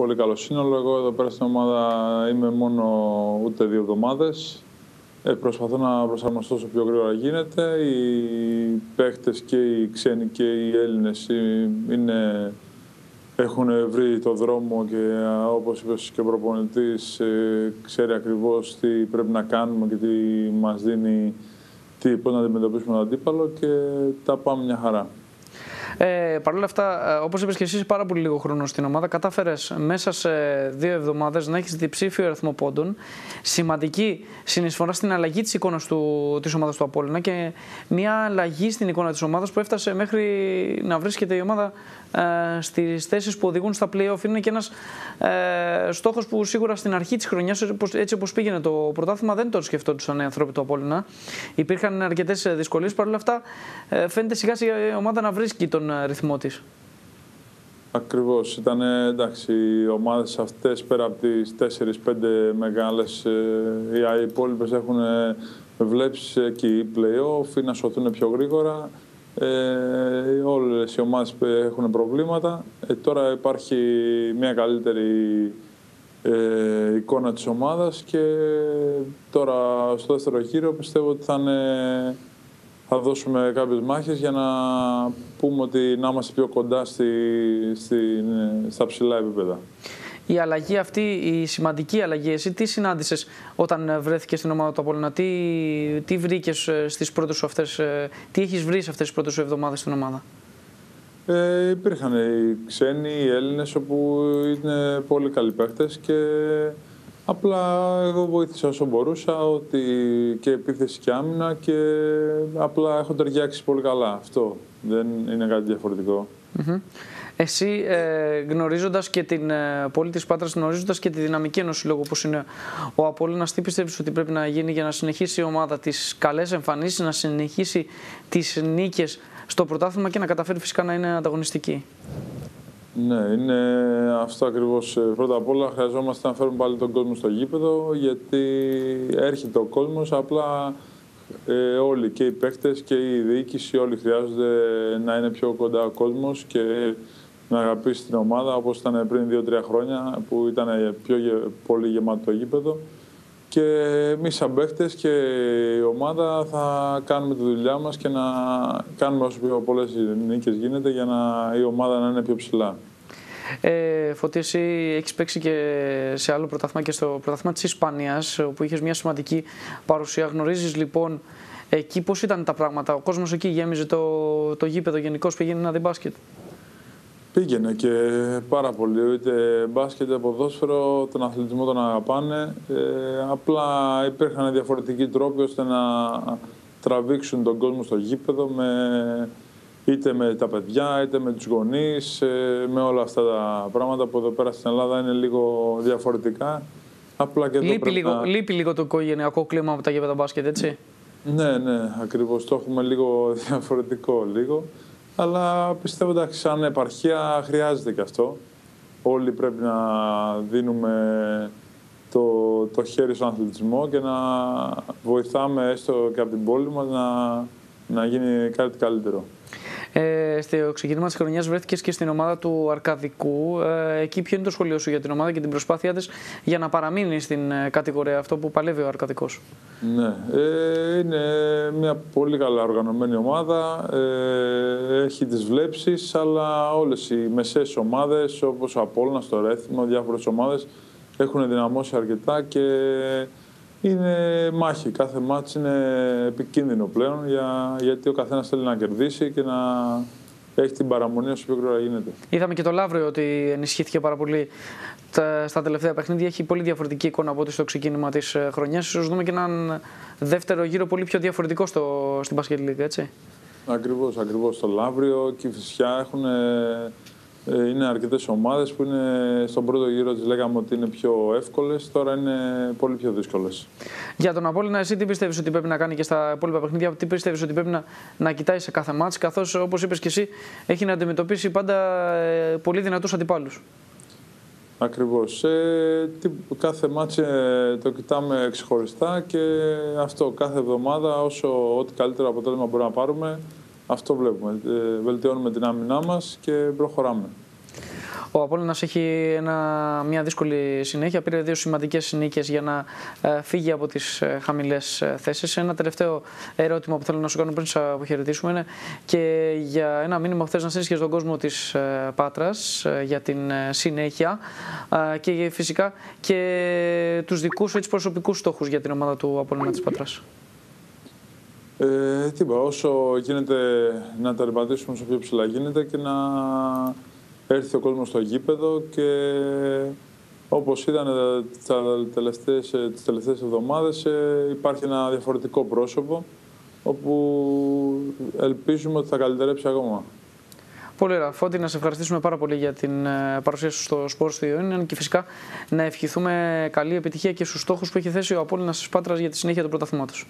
πολύ καλό σύνολο. Εγώ εδώ πέρα στην ομάδα είμαι μόνο ούτε δύο εβδομάδες. Ε, προσπαθώ να προσαρμοστώ όσο πιο γρήγορα γίνεται. Οι παίχτες και οι ξένοι και οι Έλληνες είναι, έχουν βρει το δρόμο και όπως είπες και ο προπονητής ε, ξέρει ακριβώς τι πρέπει να κάνουμε και τι μας δίνει τι, πώς να αντιμετωπίσουμε τον αντίπαλο και τα πάμε μια χαρά. Ε, Παρ' όλα αυτά, ε, όπως είπες και εσύ, πάρα πολύ λίγο χρόνο στην ομάδα. Κατάφερες μέσα σε δύο εβδομάδες να έχεις διψήφιο αριθμό πόντων. Σημαντική συνεισφορά στην αλλαγή της εικόνας της ομάδας του Απόλυνα και μια αλλαγή στην εικόνα της ομάδας που έφτασε μέχρι να βρίσκεται η ομάδα ε, στις θέσεις που οδηγούν στα playoff. Είναι και ένας ε, στόχος που σίγουρα στην αρχή της χρονιάς, έτσι όπως πήγαινε το πρωτάθλημα, δεν το σκεφτόντουσαν οι άνθρωποι του Απόλυνα. Υπήρχαν αρκετές δυσκολίες. Παρ' όλα αυτά, ε, φαίνεται σιγά σιγά η ομάδα να βρίσκει τον ε, ρυθμό της. Ακριβώς. Ήταν εντάξει, οι ομάδες αυτές πέρα από τις 4-5 μεγάλες, οι υπόλοιπες έχουν βλέψεις εκεί playoff ή να σωθούν πιο γρήγορα. Ε, όλες οι ομάδες έχουν προβλήματα. Ε, τώρα υπάρχει μια καλύτερη ε, εικόνα της ομάδας και τώρα στο δεύτερο γύρο πιστεύω ότι θα, θα δώσουμε κάποιες μάχες για να πούμε ότι να είμαστε πιο κοντά στη, στη, στα ψηλά επίπεδα η αλλαγή αυτή, η σημαντική αλλαγή, εσύ τι συνάντησες όταν βρέθηκες στην ομάδα του Απόλυνα, τι, τι βρήκες ε, στις πρώτες σου αυτές, ε, τι έχεις βρει σε αυτές τις πρώτες σου εβδομάδες στην ομάδα; Ε, υπήρχαν οι ξένοι, οι Έλληνες, όπου είναι πολύ καλοί παίχτε και απλά εγώ βοήθησα όσο μπορούσα ότι και επίθεση και άμυνα και απλά έχω ταιριάξει πολύ καλά. Αυτό δεν είναι κάτι διαφορετικό. Εσύ ε, γνωρίζοντας και την ε, πόλη της Πάτρας, γνωρίζοντας και τη δυναμική ενός συλλόγου όπως είναι ο Απόλλωνας, τι πιστεύεις ότι πρέπει να γίνει για να συνεχίσει η ομάδα τις καλές εμφανίσεις, να συνεχίσει τις νίκες στο πρωτάθλημα και να καταφέρει φυσικά να είναι ανταγωνιστική; Ναι, είναι αυτό ακριβώς. Ε, πρώτα απ' όλα χρειαζόμαστε να φέρουμε πάλι τον κόσμο στο γήπεδο γιατί έρχεται ο κόσμος, απλά ε, όλοι και οι παίκτες και η διοίκηση όλοι χρειάζονται να είναι πιο κοντά ο κόσμος και να αγαπήσει την ομάδα όπως ήταν πριν 2-3 χρόνια που ήταν πιο πολύ γεμάτο το γήπεδο. Και εμείς σαν παίχτες και η ομάδα θα κάνουμε τη δουλειά μας και να κάνουμε όσο πιο πολλές νίκες γίνεται για να η ομάδα να είναι πιο ψηλά. Ε, Φωτή, εσύ έχεις παίξει και σε άλλο πρωτάθλημα και στο πρωτάθλημα της Ισπανίας όπου είχες μια σημαντική παρουσία. Γνωρίζεις λοιπόν εκεί πώς ήταν τα πράγματα; Ο κόσμος εκεί γέμιζε το, το γήπεδο γενικώς πήγαινε να δει μπάσκετ; Πήγαινε και πάρα πολύ. Είτε μπάσκετ, είτε ποδόσφαιρο, τον αθλητισμό τον αγαπάνε. Ε, απλά υπήρχαν διαφορετικοί τρόποι ώστε να τραβήξουν τον κόσμο στο γήπεδο με, είτε με τα παιδιά, είτε με τους γονείς, ε, με όλα αυτά τα πράγματα που εδώ πέρα στην Ελλάδα είναι λίγο διαφορετικά. Απλά και λείπει, λίγο, να... λείπει λίγο το οικογενειακό κλίμα από τα γήπεδα μπάσκετ, έτσι; Ναι, ναι, ακριβώς. Το έχουμε λίγο διαφορετικό λίγο. Αλλά πιστεύω ότι σαν επαρχία χρειάζεται και αυτό. Όλοι πρέπει να δίνουμε το, το χέρι στον αθλητισμό και να βοηθάμε έστω και από την πόλη μας να, να γίνει κάτι καλύτερο. Ε, στο ξεκίνημα της χρονιάς βρέθηκες και στην ομάδα του Αρκαδικού. Ε, εκεί, ποιο είναι το σχολείο σου για την ομάδα και την προσπάθειά της για να παραμείνει στην ε, κατηγορία αυτό που παλεύει ο Αρκαδικός; Ναι, ε, είναι μια πολύ καλά οργανωμένη ομάδα. Ε, έχει τις βλέψεις, αλλά όλες οι μεσαίες ομάδες, όπως ο Απόλυνα, το Ρέθιμο, διάφορες ομάδες έχουν δυναμώσει αρκετά και είναι μάχη. Κάθε μάτς είναι επικίνδυνο πλέον για, γιατί ο καθένας θέλει να κερδίσει και να έχει την παραμονή όσο πιο γρήγορα γίνεται. Είδαμε και το Λαύριο ότι ενισχύθηκε πάρα πολύ στα τελευταία παιχνίδια. Έχει πολύ διαφορετική εικόνα από ό,τι στο ξεκίνημα της ε, χρονιάς. σω δούμε και έναν δεύτερο γύρο πολύ πιο διαφορετικό στο, στην Basket League, έτσι. Ακριβώς, ακριβώς. Το Λαύριο και η Φυσιά έχουν ε, είναι αρκετές ομάδες που είναι στον πρώτο γύρο τη λέγαμε ότι είναι πιο εύκολες, τώρα είναι πολύ πιο δύσκολες. Για τον Απόλυνα, εσύ τι πιστεύεις ότι πρέπει να κάνει και στα υπόλοιπα παιχνίδια, τι πιστεύεις ότι πρέπει να, να κοιτάει σε κάθε μάτς, καθώς όπως είπες και εσύ, έχει να αντιμετωπίσει πάντα ε, πολύ δυνατούς αντιπάλους; Ακριβώς. Ε, κάθε μάτς ε, το κοιτάμε ξεχωριστά και αυτό κάθε εβδομάδα όσο ό,τι καλύτερο αποτέλεσμα μπορούμε να πάρουμε αυτό βλέπουμε. Ε, βελτιώνουμε την άμυνά μας και προχωράμε. Ο Απόλλωνας έχει ένα, μια δύσκολη συνέχεια. Πήρε δύο σημαντικές νίκες για να ε, φύγει από τις ε, χαμηλές ε, θέσεις. Ένα τελευταίο ερώτημα που θέλω να σου κάνω πριν σα αποχαιρετήσουμε είναι και για ένα μήνυμα που θες να στείλεις και στον κόσμο της Πάτρας για την συνέχεια και φυσικά και τους δικούς σου προσωπικούς στόχους για την ομάδα του Απόλλωνα της Πάτρας. Ε, τίποτα, όσο γίνεται να τα ρεμπαντήσουμε όσο πιο ψηλά γίνεται και να έρθει ο κόσμος στο γήπεδο και όπως ήταν τα τελευταίες, τις τελευταίες εβδομάδες ε, υπάρχει ένα διαφορετικό πρόσωπο όπου ελπίζουμε ότι θα καλυτερέψει ακόμα. Πολύ ωραία. Φώτη, να σε ευχαριστήσουμε πάρα πολύ για την ε, παρουσία σου στο Sports του Ιωάννη και φυσικά να ευχηθούμε καλή επιτυχία και στους στόχους που έχει θέσει ο Απόλλωνας Πάτρας για τη συνέχεια του πρωταθλήματος.